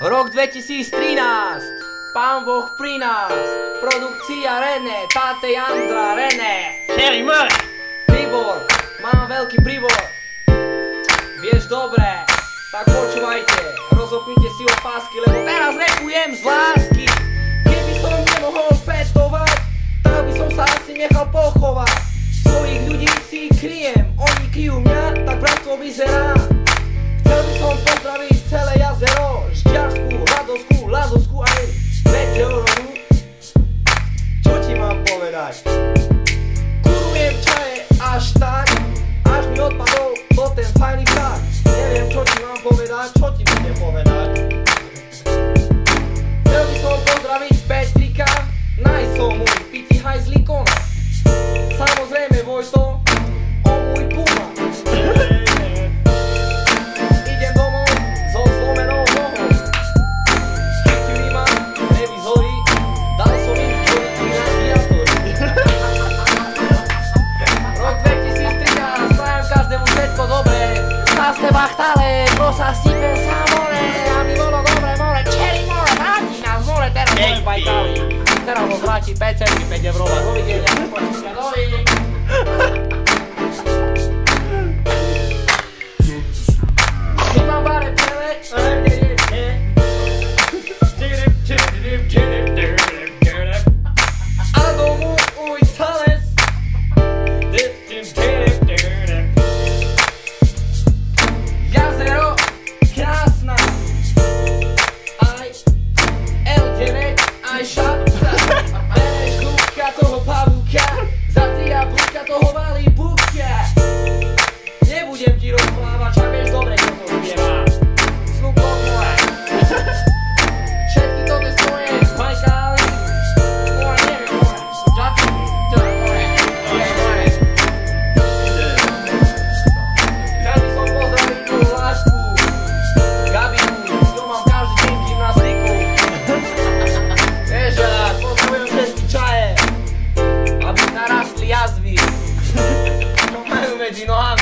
Rok 2013, pán Boh pri nás, produkcia René, táte Andra, René. Cherry more! Príbor, mám veľký príbor. Vieš dobre, tak počúvajte, rozopnite si opásky, lebo teraz repujem z lásky. Keby som nemohol festovať, tak by som sa asi nechal pochovať. Svojich ľudí si kryjem, oni kryjú mňa, tak bratstvo vyzerá. Čo ti budem povedať. Chcel by som pozdraviť Petrika, najsom môj piti hajzlikon. Samozrejme Vojto, però con qualche pezzo di a prova come chiediamo ai qualificatori 知道啊